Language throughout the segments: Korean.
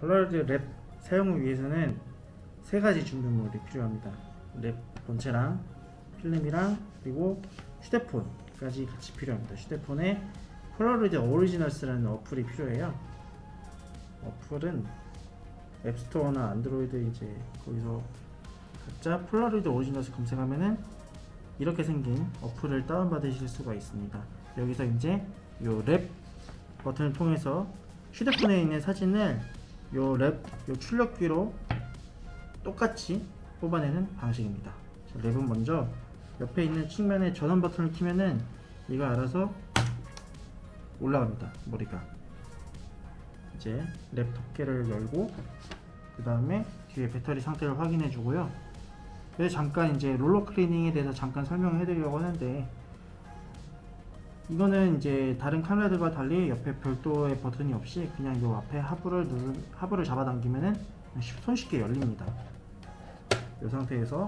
폴라로이드 랩 사용을 위해서는 세 가지 준비물이 필요합니다. 랩 본체랑 필름이랑 그리고 휴대폰까지 같이 필요합니다. 휴대폰에 폴라로이드 오리지널스라는 어플이 필요해요. 어플은 앱스토어나 안드로이드 이제 거기서 각자 폴라로이드 오리지널스 검색하면은 이렇게 생긴 어플을 다운받으실 수가 있습니다. 여기서 이제 요 랩 버튼을 통해서 휴대폰에 있는 사진을 요 랩, 요 출력기로 똑같이 뽑아내는 방식입니다. 자, 랩은 먼저 옆에 있는 측면에 전원 버튼을 키면은 얘가 알아서 올라갑니다. 머리가. 이제 랩 덮개를 열고 그 다음에 뒤에 배터리 상태를 확인해 주고요. 그래서 잠깐 이제 롤러 클리닝에 대해서 잠깐 설명해 드리려고 하는데 이거는 이제 다른 카메라들과 달리 옆에 별도의 버튼이 없이 그냥 요 앞에 하부를 누르 하부를 잡아당기면은 손쉽게 열립니다. 이 상태에서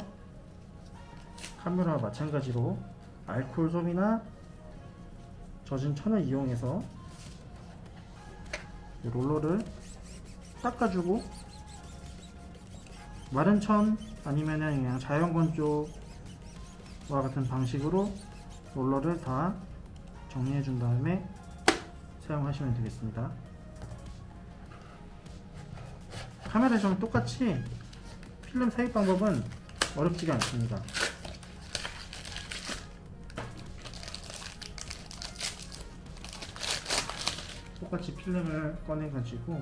카메라와 마찬가지로 알코올 솜이나 젖은 천을 이용해서 이 롤러를 닦아주고 마른 천 아니면은 그냥 자연 건조와 같은 방식으로 롤러를 다 정리해 준 다음에 사용하시면 되겠습니다. 카메라에서는 똑같이 필름 삽입 방법은 어렵지가 않습니다. 똑같이 필름을 꺼내 가지고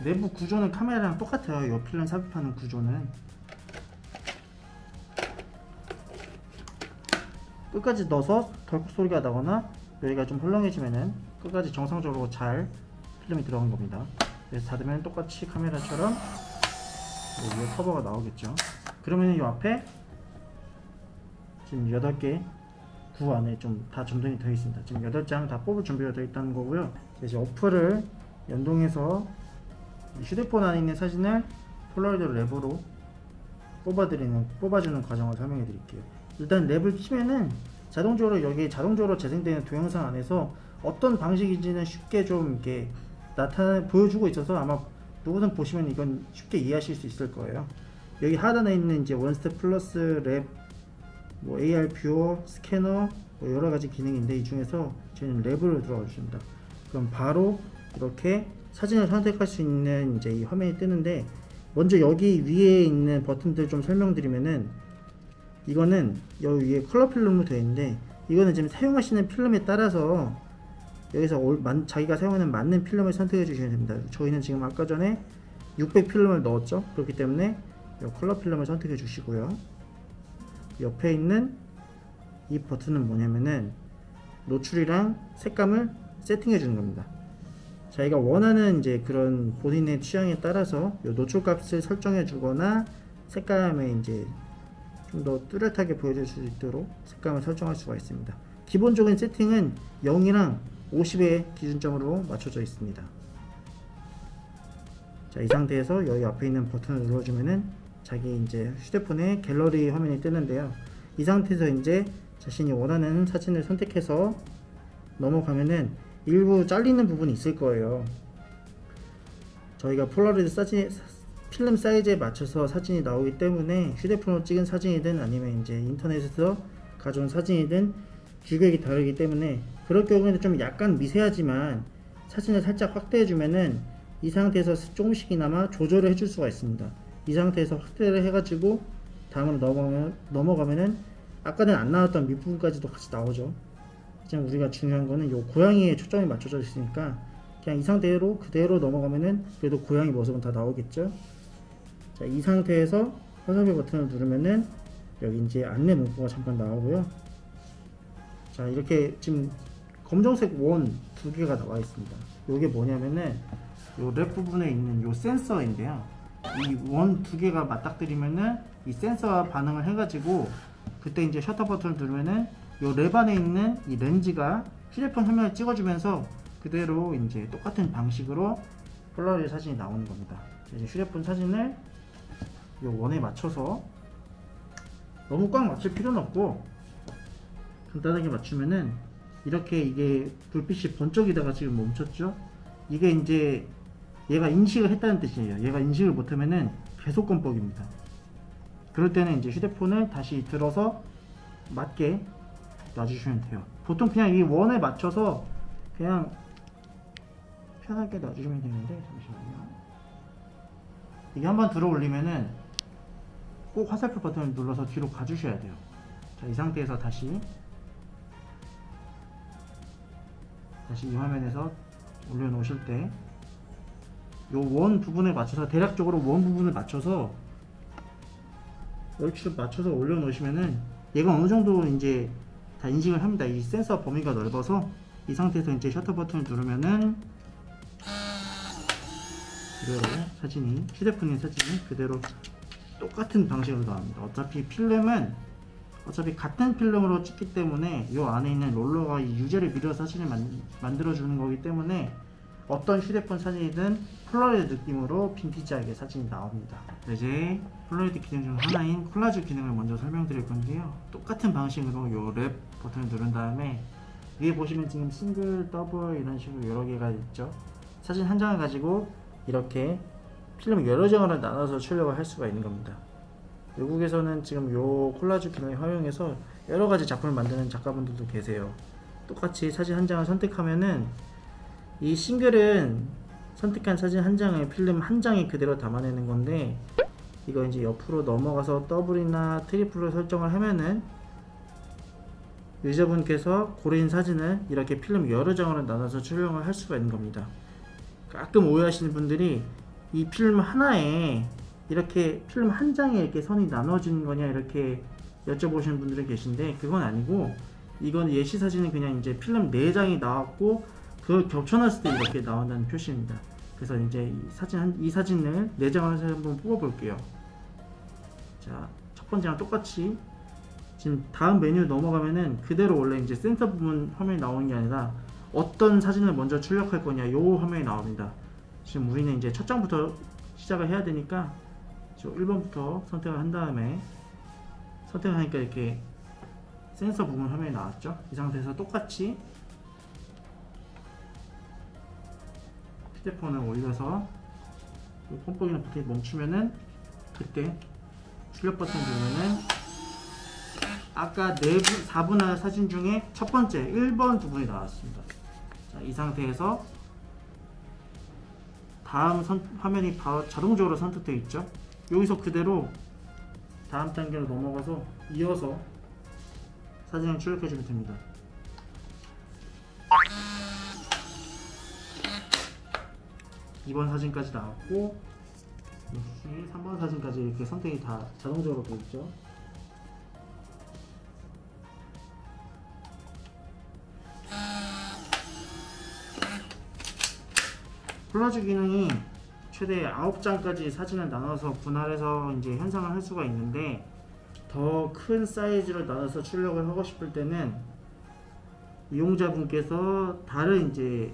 내부 구조는 카메라랑 똑같아요. 이 필름 삽입하는 구조는 끝까지 넣어서 덜컥 소리가 나거나 여기가 좀 헐렁해지면은 끝까지 정상적으로 잘 필름이 들어간 겁니다. 그래서 닫으면 똑같이 카메라처럼 위에 커버가 나오겠죠. 그러면 이 앞에 지금 8개 구 안에 좀 다 점등이 되어 있습니다. 지금 8장 다 뽑을 준비가 되어 있다는 거고요. 이제 어플을 연동해서 휴대폰 안에 있는 사진을 폴라로이드 랩으로 뽑아드리는, 뽑아주는 과정을 설명해 드릴게요. 일단 랩을 키면은 자동적으로 여기 자동적으로 재생되는 동영상 안에서 어떤 방식인지는 쉽게 좀 이렇게 나타내 보여주고 있어서 아마 누구든 보시면 이건 쉽게 이해하실 수 있을 거예요. 여기 하단에 있는 이제 원스텝 플러스 랩, 뭐 AR viewer, 스캐너 뭐 여러 가지 기능인데 이 중에서 저희는 랩을 들어가 주십니다. 그럼 바로 이렇게 사진을 선택할 수 있는 이제 이 화면이 뜨는데 먼저 여기 위에 있는 버튼들 좀 설명드리면은 이거는 여기 위에 컬러 필름으로 되어 있는데 이거는 지금 사용하시는 필름에 따라서 여기서 올, 만, 자기가 사용하는 맞는 필름을 선택해 주시면 됩니다. 저희는 지금 아까 전에 600 필름을 넣었죠. 그렇기 때문에 이 컬러 필름을 선택해 주시고요. 옆에 있는 이 버튼은 뭐냐면은 노출이랑 색감을 세팅해 주는 겁니다. 자기가 원하는 이제 그런 본인의 취향에 따라서 노출 값을 설정해 주거나 색감에 이제 좀 더 뚜렷하게 보여줄 수 있도록 색감을 설정할 수가 있습니다. 기본적인 세팅은 0이랑 50의 기준점으로 맞춰져 있습니다. 자, 이 상태에서 여기 앞에 있는 버튼을 눌러주면은 자기 이제 휴대폰에 갤러리 화면이 뜨는데요. 이 상태에서 이제 자신이 원하는 사진을 선택해서 넘어가면은 일부 잘리는 부분이 있을 거예요. 저희가 폴라로이드 사진, 필름 사이즈에 맞춰서 사진이 나오기 때문에 휴대폰으로 찍은 사진이든 아니면 이제 인터넷에서 가져온 사진이든 규격이 다르기 때문에 그럴 경우에는 좀 약간 미세하지만 사진을 살짝 확대해 주면은 이 상태에서 조금씩이나마 조절을 해줄 수가 있습니다. 이 상태에서 확대를 해가지고 다음으로 넘어가면, 넘어가면은 아까는 안 나왔던 밑부분까지도 같이 나오죠. 하지만 우리가 중요한 거는 요 고양이에 초점이 맞춰져 있으니까 그냥 이 상태로 그대로 넘어가면은 그래도 고양이 모습은 다 나오겠죠. 자, 이 상태에서 화살표 버튼을 누르면은 여기 이제 안내 문구가 잠깐 나오고요. 자, 이렇게 지금 검정색 원 두 개가 나와 있습니다. 이게 뭐냐면은 요랩 부분에 있는 요 센서인데요. 이 원 두 개가 맞닥뜨리면은 이 센서와 반응을 해가지고 그때 이제 셔터 버튼을 누르면은 요랩 안에 있는 이 렌즈가 휴대폰 화면을 찍어주면서 그대로 이제 똑같은 방식으로 폴라로이드 사진이 나오는 겁니다. 이제 휴대폰 사진을 요 원에 맞춰서 너무 꽉 맞출 필요는 없고 간단하게 맞추면은 이렇게 이게 불빛이 번쩍이다가 지금 멈췄죠? 이게 이제 얘가 인식을 했다는 뜻이에요. 얘가 인식을 못하면은 계속 껌뻑입니다. 그럴 때는 이제 휴대폰을 다시 들어서 맞게 놔주시면 돼요. 보통 그냥 이 원에 맞춰서 그냥 편하게 놔주시면 되는데 잠시만요. 이게 한번 들어 올리면은 꼭 화살표 버튼을 눌러서 뒤로 가주셔야 돼요. 자, 이 상태에서 다시 다시 이 화면에서 올려놓으실 때요원 부분에 맞춰서 대략적으로 원 부분을 맞춰서 얼추 맞춰서 올려놓으시면은 얘가 어느 정도 이제 다 인식을 합니다. 이 센서 범위가 넓어서 이 상태에서 이제 셔터 버튼을 누르면은 그대로 사진이 휴대폰의 사진이 그대로 똑같은 방식으로 나옵니다. 어차피 필름은 어차피 같은 필름으로 찍기 때문에 이 안에 있는 롤러가 이 유제를 밀어 사진을 만, 만들어주는 거기 때문에 어떤 휴대폰 사진이든 폴라로이드 느낌으로 빈티지하게 사진이 나옵니다. 이제 폴라로이드 기능 중 하나인 콜라주 기능을 먼저 설명드릴 건데요. 똑같은 방식으로 이 랩 버튼을 누른 다음에 위에 보시면 지금 싱글, 더블 이런 식으로 여러 개가 있죠. 사진 한 장을 가지고 이렇게 필름 여러 장으로 나눠서 출력을 할 수가 있는 겁니다. 외국에서는 지금 요 콜라주 기능을 활용해서 여러 가지 작품을 만드는 작가분들도 계세요. 똑같이 사진 한 장을 선택하면은 이 싱글은 선택한 사진 한 장을 필름 한 장에 그대로 담아내는 건데 이거 이제 옆으로 넘어가서 더블이나 triple로 설정을 하면은 유저분께서 고른 사진을 이렇게 필름 여러 장으로 나눠서 출력을 할 수가 있는 겁니다. 가끔 오해하시는 분들이 이 필름 하나에 이렇게 필름 한 장에 이렇게 선이 나눠지는 거냐 이렇게 여쭤보시는 분들이 계신데 그건 아니고 이건 예시 사진은 그냥 이제 필름 4장이 나왔고 그걸 겹쳐놨을 때 이렇게 나온다는 표시입니다. 그래서 이제 이 사진 한, 이 사진을 4장을 해서 한번 뽑아볼게요. 자, 첫 번째랑 똑같이 지금 다음 메뉴 넘어가면은 그대로 원래 이제 센서 부분 화면이 나오는 게 아니라 어떤 사진을 먼저 출력할 거냐 요 화면이 나옵니다. 지금 우리는 이제 첫 장부터 시작을 해야 되니까 1번부터 선택을 한 다음에 선택을 하니까 이렇게 센서 부분 화면이 나왔죠. 이 상태에서 똑같이 휴대폰을 올려서 pompo기는 버튼이 멈추면은 그때 출력 버튼 누르면은 아까 4분, 4분할 사진 중에 첫 번째 1번 부분이 나왔습니다. 자, 이 상태에서 다음 선, 화면이 바로 자동적으로 선택되어 있죠. 여기서 그대로 다음 단계로 넘어가서 이어서 사진을 출력해 주면 됩니다. 이번 사진까지 나왔고 역시 3번 사진까지 이렇게 선택이 다 자동적으로 되어 있죠. 콜라주 기능이 최대 9장까지 사진을 나눠서 분할해서 이제 현상을 할 수가 있는데 더 큰 사이즈로 나눠서 출력을 하고 싶을 때는 이용자분께서 다른 이제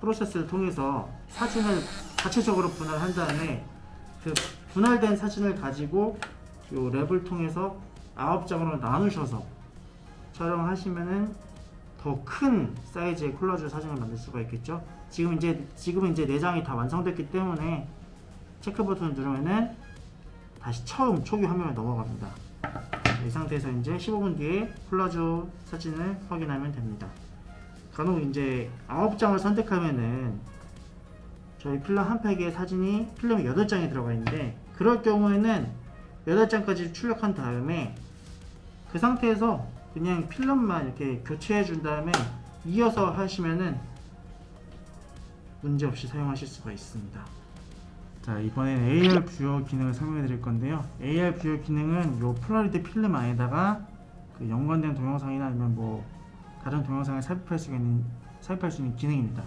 프로세스를 통해서 사진을 자체적으로 분할한 다음에 그 분할된 사진을 가지고 요 랩을 통해서 9장으로 나누셔서 촬영하시면은 더 큰 사이즈의 콜라주 사진을 만들 수가 있겠죠. 지금 이제 지금은 이제 4장이 다 완성됐기 때문에 체크 버튼을 누르면은 다시 처음 초기 화면에 넘어갑니다. 이 상태에서 이제 15분 뒤에 콜라주 사진을 확인하면 됩니다. 간혹 이제 9장을 선택하면은 저희 필름 한 팩에 사진이 필름 8장이 들어가 있는데 그럴 경우에는 8장까지 출력한 다음에 그 상태에서 그냥 필름만 이렇게 교체해 준 다음에 이어서 하시면은 문제없이 사용하실 수가 있습니다. 자 이번엔 AR viewer 기능을 설명해 드릴 건데요. AR viewer 기능은 요 폴라로이드 필름 안에다가 그 연관된 동영상이나 아니면 뭐 다른 동영상을 삽입할 수 있는 삽입할 수 있는 기능입니다.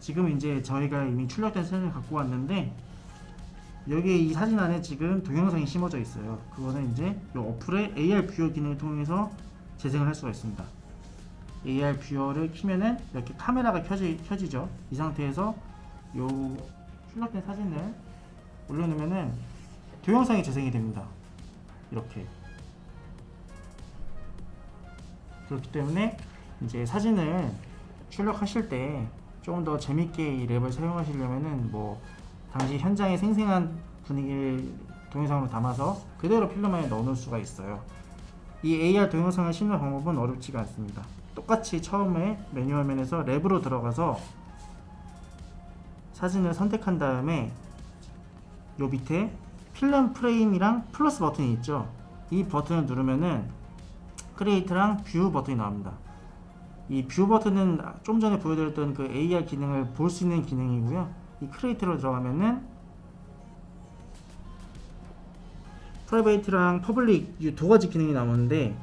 지금 이제 저희가 이미 출력된 사진을 갖고 왔는데 여기 이 사진 안에 지금 동영상이 심어져 있어요. 그거는 이제 이 어플의 AR viewer 기능을 통해서 재생을 할 수가 있습니다. AR 뷰어를 키면은 이렇게 카메라가 켜지, 켜지죠. 이 상태에서 요 출력된 사진을 올려놓으면은 동영상이 재생이 됩니다. 이렇게. 그렇기 때문에 이제 사진을 출력하실 때 조금 더 재밌게 이 랩을 사용하시려면은 뭐 당시 현장의 생생한 분위기를 동영상으로 담아서 그대로 필름에 넣어놓을 수가 있어요. 이 AR 동영상을 심는 방법은 어렵지가 않습니다. 똑같이 처음에 메뉴 화면에서 랩으로 들어가서 사진을 선택한 다음에 요 밑에 필름 프레임이랑 플러스 버튼이 있죠. 이 버튼을 누르면은 create랑 view 버튼이 나옵니다. 이 view 버튼은 좀 전에 보여드렸던 그 AR 기능을 볼 수 있는 기능이고요. 이 create로 들어가면은 private랑 public 이 두 가지 기능이 나오는데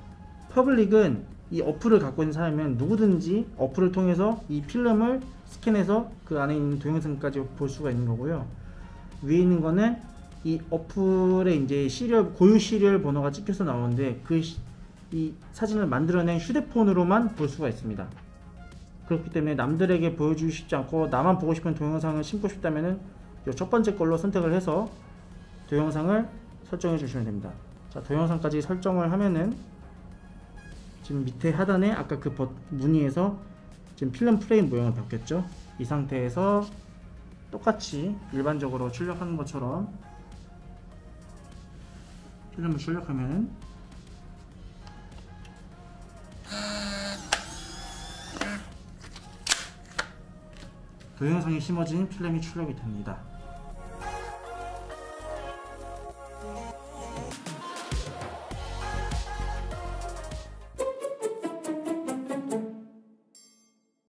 public은 이 어플을 갖고 있는 사람이면 누구든지 어플을 통해서 이 필름을 스캔해서 그 안에 있는 동영상까지 볼 수가 있는 거고요. 위에 있는 거는 이 어플에 이제 serial 고유 serial 번호가 찍혀서 나오는데 그 이 사진을 만들어낸 휴대폰으로만 볼 수가 있습니다. 그렇기 때문에 남들에게 보여주고 싶지 않고 나만 보고 싶은 동영상을 심고 싶다면은 이첫 번째 걸로 선택을 해서 동영상을 설정해 주시면 됩니다. 자, 동영상까지 설정을 하면은 지금 밑에 하단에 아까 그 버- 무늬에서 지금 필름 프레임 모양을 바뀌었죠. 이 상태에서 똑같이 일반적으로 출력하는 것처럼 필름을 출력하면은 동영상이 심어진 필름이 출력이 됩니다.